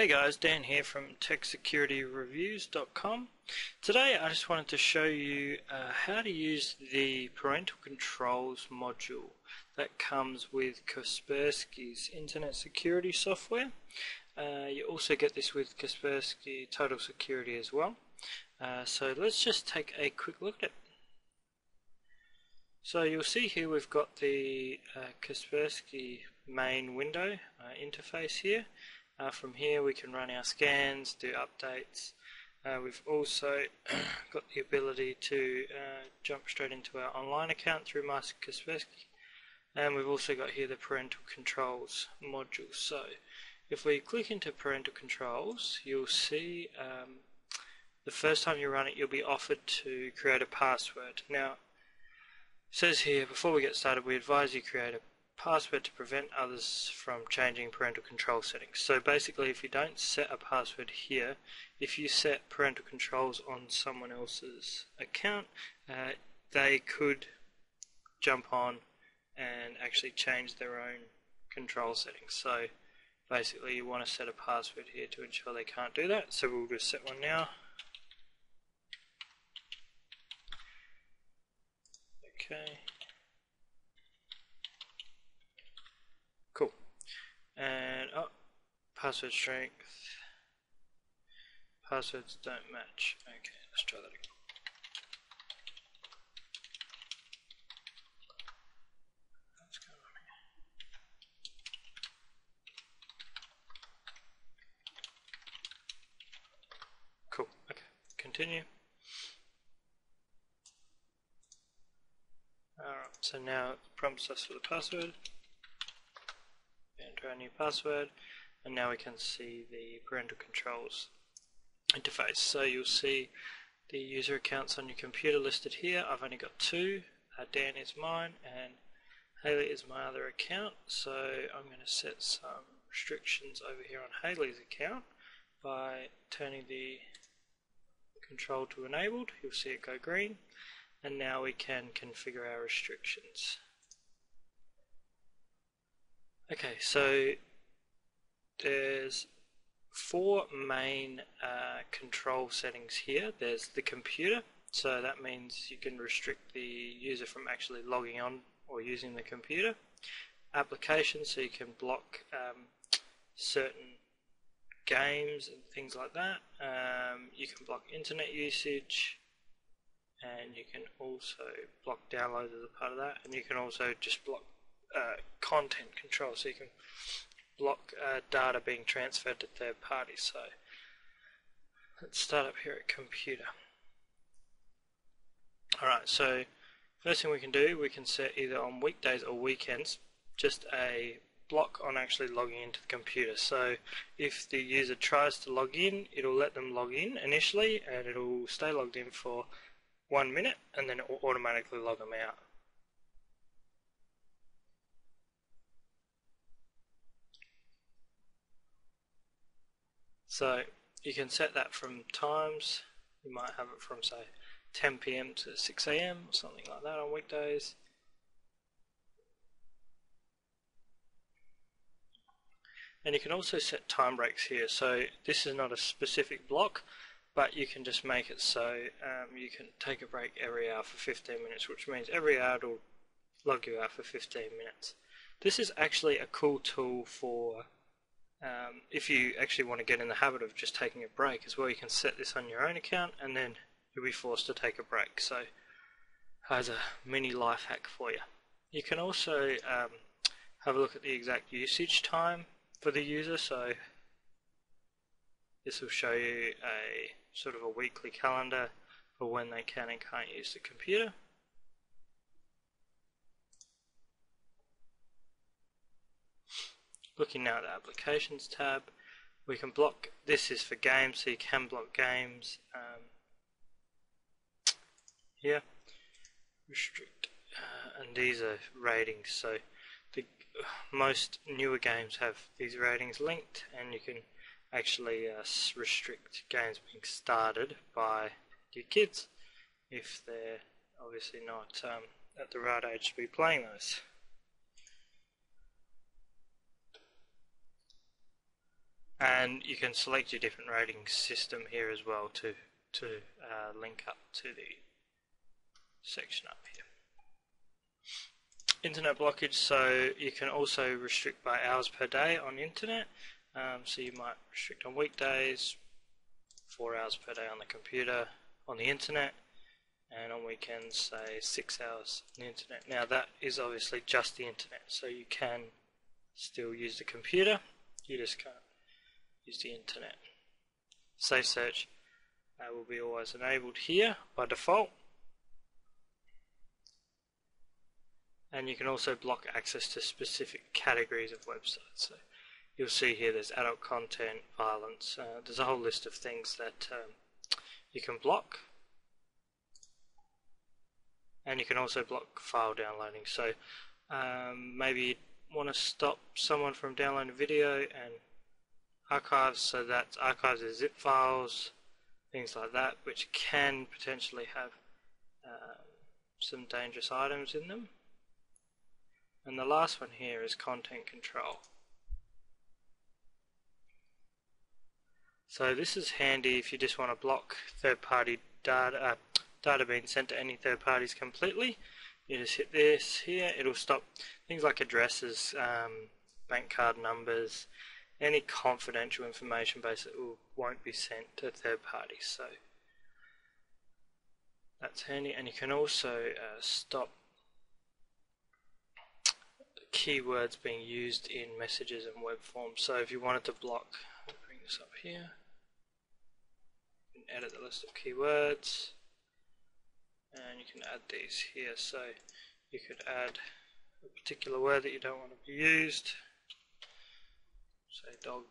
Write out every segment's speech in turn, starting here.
Hey guys, Dan here from TechSecurityReviews.com. Today I just wanted to show you uh, how to use the parental controls module that comes with Kaspersky's internet security software. Uh, you also get this with Kaspersky Total Security as well. Uh, so let's just take a quick look at it. So you'll see here we've got the uh, Kaspersky main window uh, interface here. Uh, from here we can run our scans, do updates. Uh, we've also got the ability to uh, jump straight into our online account through Master Kaspersky. And we've also got here the parental controls module. So if we click into parental controls, you'll see um, the first time you run it, you'll be offered to create a password. Now, it says here, before we get started, we advise you create a password to prevent others from changing parental control settings. So basically if you don't set a password here, if you set parental controls on someone else's account, uh, they could jump on and actually change their own control settings. So basically you want to set a password here to ensure they can't do that. So we'll just set one now. Okay. And, oh, password strength. Passwords don't match. Okay, let's try that again. Cool, okay, continue. Alright, so now it prompts us for the password enter our new password and now we can see the parental controls interface. So you'll see the user accounts on your computer listed here. I've only got two. Uh, Dan is mine and Haley is my other account. So I'm going to set some restrictions over here on Haley's account by turning the control to enabled. You'll see it go green and now we can configure our restrictions. Okay, so there's four main uh, control settings here. There's the computer, so that means you can restrict the user from actually logging on or using the computer. Applications, so you can block um, certain games and things like that. Um, you can block internet usage, and you can also block downloads as a part of that, and you can also just block uh, content control, so you can block uh, data being transferred to third parties. So let's start up here at computer. Alright, so first thing we can do, we can set either on weekdays or weekends just a block on actually logging into the computer. So if the user tries to log in, it'll let them log in initially and it'll stay logged in for one minute and then it will automatically log them out. So you can set that from times. You might have it from say 10 p.m. to 6 a.m. or something like that on weekdays. And you can also set time breaks here. So this is not a specific block, but you can just make it so um, you can take a break every hour for 15 minutes, which means every hour it'll log you out for 15 minutes. This is actually a cool tool for um, if you actually want to get in the habit of just taking a break as well, you can set this on your own account and then you'll be forced to take a break. So, as a mini life hack for you. You can also um, have a look at the exact usage time for the user. So, this will show you a sort of a weekly calendar for when they can and can't use the computer. Looking now at the applications tab, we can block, this is for games, so you can block games um, here. Restrict, uh, and these are ratings, so the most newer games have these ratings linked and you can actually uh, restrict games being started by your kids if they're obviously not um, at the right age to be playing those. And you can select your different rating system here as well to to uh, link up to the section up here. Internet blockage, so you can also restrict by hours per day on internet. Um, so you might restrict on weekdays, four hours per day on the computer, on the internet, and on weekends, say six hours on the internet. Now that is obviously just the internet, so you can still use the computer, you just can't use the internet. Safe search uh, will be always enabled here by default. And you can also block access to specific categories of websites. So you'll see here there's adult content, violence, uh, there's a whole list of things that um, you can block. And you can also block file downloading. So um, maybe you want to stop someone from downloading a video and archives, so that archives of zip files, things like that, which can potentially have um, some dangerous items in them. And the last one here is content control. So this is handy if you just want to block third-party data, uh, data being sent to any third parties completely. You just hit this here, it'll stop things like addresses, um, bank card numbers, any confidential information basically won't be sent to third parties. So that's handy, and you can also uh, stop keywords being used in messages and web forms. So if you wanted to block, bring this up here, you can edit the list of keywords, and you can add these here. So you could add a particular word that you don't want to be used say dog.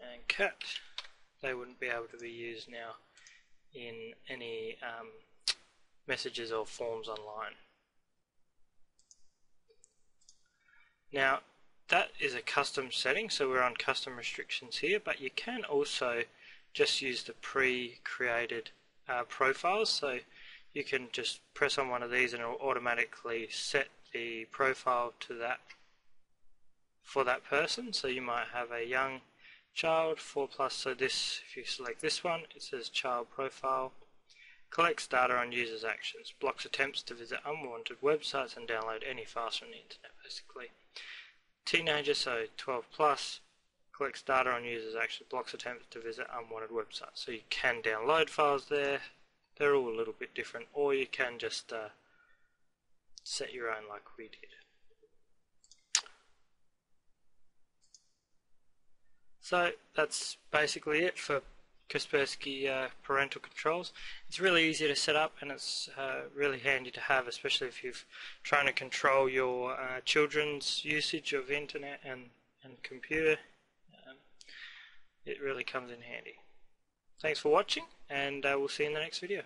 And cat, they wouldn't be able to be used now in any um, messages or forms online. Now that is a custom setting so we're on custom restrictions here but you can also just use the pre-created uh, profiles. So you can just press on one of these and it will automatically set the profile to that for that person. So you might have a young child, 4 plus, so this, if you select this one, it says child profile, collects data on users' actions, blocks attempts to visit unwanted websites and download any files from the internet, basically. Teenager, so 12 plus, collects data on users' actions, blocks attempts to visit unwanted websites. So you can download files there, they're all a little bit different, or you can just uh, set your own like we did. So that's basically it for Kaspersky uh, parental controls. It's really easy to set up and it's uh, really handy to have, especially if you're trying to control your uh, children's usage of internet and, and computer. Um, it really comes in handy. Thanks for watching and uh, we'll see you in the next video.